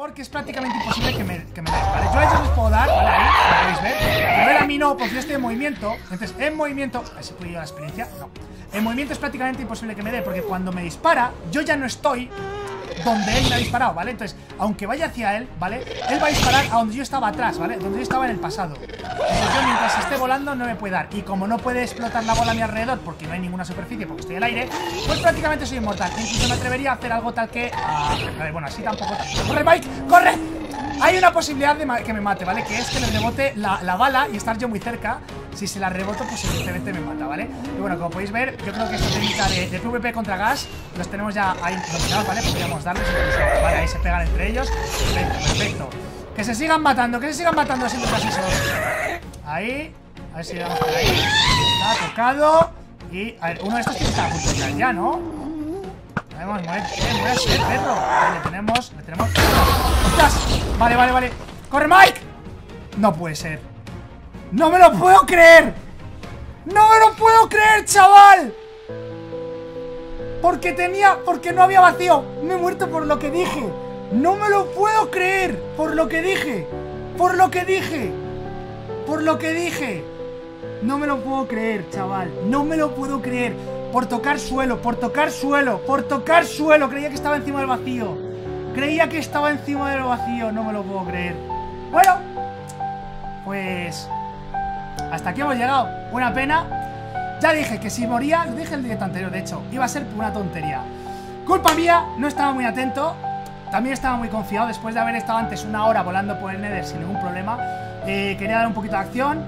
Porque es prácticamente imposible que me, que me den, ¿vale? Yo a ellos les puedo dar, ¿vale? Ahí, lo podéis ver. Pero a mí no, porque yo estoy en movimiento. Entonces, en movimiento... A ver si puedo llevar la experiencia. No. En movimiento es prácticamente imposible que me dé, porque cuando me dispara, yo ya no estoy donde él me ha disparado, ¿vale? Entonces, aunque vaya hacia él, ¿vale? Él va a disparar a donde yo estaba atrás, ¿vale? Donde yo estaba en el pasado. Entonces yo mientras esté volando no me puede dar. Y como no puede explotar la bola a mi alrededor porque no hay ninguna superficie, porque estoy en aire, pues prácticamente soy inmortal. Incluso me atrevería a hacer algo tal que... ah, ver, bueno, así tampoco... ¡Corre, Mike! ¡Corre! Hay una posibilidad de que me mate, ¿vale? Que es que le rebote la, la bala y estar yo muy cerca. Si se la reboto, pues evidentemente me mata, ¿vale? Y bueno, como podéis ver, yo creo que esta técnica de, de PvP contra gas los tenemos ya ahí dominados, ¿vale? Podríamos darles incluso, Vale, ahí se pegan entre ellos. Perfecto, perfecto. Que se sigan matando, que se sigan matando así eso. Ahí. A ver si le damos por ahí. Está tocado. Y, a ver, uno de estos tiene que estar ya, ¿no? Vamos, mueve, eh, muévase, perro. Ahí le tenemos, le tenemos. ¡Ostras! Vale, vale, vale. ¡Corre, Mike! No puede ser. ¡No me lo puedo creer! ¡No me lo puedo creer, chaval! Porque tenía. Porque no había vacío. Me he muerto por lo que dije. No me lo puedo creer. Por lo que dije. Por lo que dije. Por lo que dije. No me lo puedo creer, chaval. No me lo puedo creer. Por tocar suelo, por tocar suelo, por tocar suelo. Creía que estaba encima del vacío. Creía que estaba encima del vacío. No me lo puedo creer. Bueno, pues hasta aquí hemos llegado. Una pena. Ya dije que si moría, lo dije el directo anterior, de hecho, iba a ser una tontería. Culpa mía, no estaba muy atento. También estaba muy confiado después de haber estado antes una hora volando por el Nether sin ningún problema. Eh, quería dar un poquito de acción.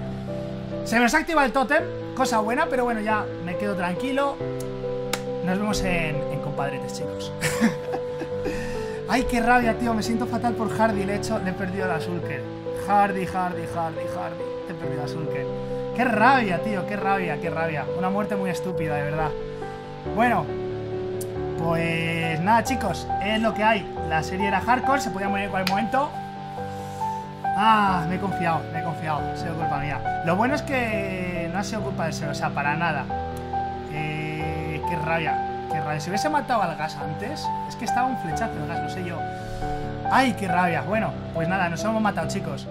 Se nos activa el tótem, cosa buena, pero bueno, ya me quedo tranquilo. Nos vemos en, compadretes, chicos. Ay, qué rabia, tío. Me siento fatal por Hardy. Le he, hecho, le he perdido la Sulker. Hardy, Hardy, Hardy, Hardy. Te he perdido la Sulker. Qué rabia, tío. Qué rabia, qué rabia. Una muerte muy estúpida, de verdad. Bueno, pues nada, chicos. Es lo que hay. La serie era hardcore. Se podía morir en cualquier momento. Ah, me he confiado, me he confiado. Ha sido culpa mía. Lo bueno es que no ha sido culpa de ser, o sea, para nada. Eh, qué rabia, qué rabia. Si hubiese matado al gas antes, es que estaba un flechazo el gas, no sé yo. Ay, qué rabia. Bueno, pues nada, nos hemos matado, chicos.